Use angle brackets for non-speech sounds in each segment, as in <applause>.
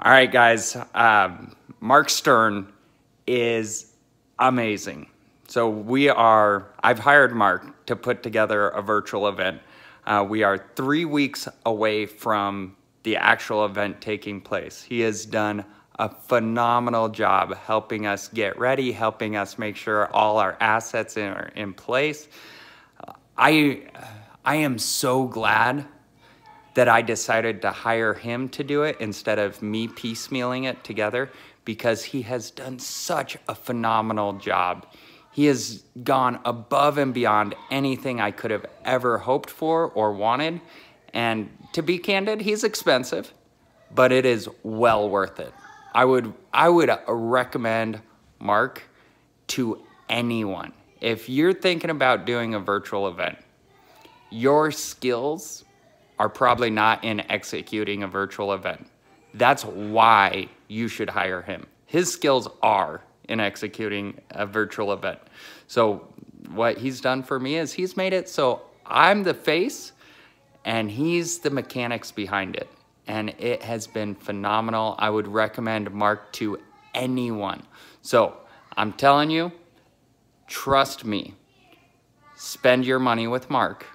All right, guys. Um, Mark Stern is amazing. So we are, I've hired Mark to put together a virtual event. Uh, we are three weeks away from the actual event taking place. He has done a phenomenal job helping us get ready, helping us make sure all our assets are in place. I, I am so glad that I decided to hire him to do it instead of me piecemealing it together because he has done such a phenomenal job. He has gone above and beyond anything I could have ever hoped for or wanted. And to be candid, he's expensive, but it is well worth it. I would, I would recommend Mark to anyone. If you're thinking about doing a virtual event, your skills are probably not in executing a virtual event. That's why you should hire him. His skills are in executing a virtual event. So what he's done for me is he's made it so I'm the face and he's the mechanics behind it. And it has been phenomenal. I would recommend Mark to anyone. So I'm telling you, trust me. Spend your money with Mark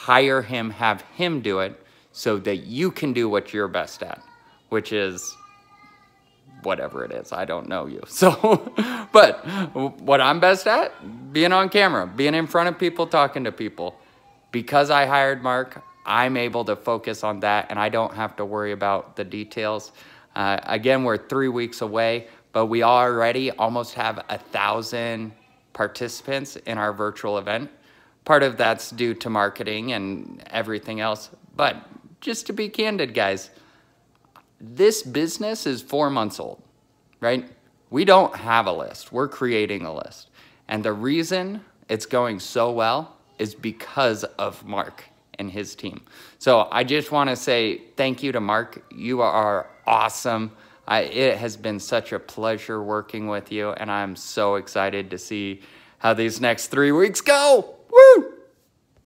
hire him, have him do it so that you can do what you're best at, which is whatever it is. I don't know you. <laughs> So, but what I'm best at, being on camera, being in front of people, talking to people. Because I hired Mark, I'm able to focus on that and I don't have to worry about the details. Uh, again, we're three weeks away, but we already almost have a thousand participants in our virtual event. Part of that's due to marketing and everything else. But just to be candid, guys, this business is four months old, right? We don't have a list. We're creating a list. And the reason it's going so well is because of Mark and his team. So I just want to say thank you to Mark. You are awesome. I, it has been such a pleasure working with you, and I'm so excited to see how these next three weeks go.